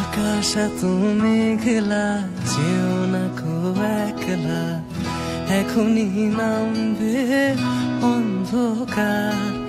আকাশ তুমি মেঘলা যেও না খুব একলা। এখনই নামবে অন্ধকার।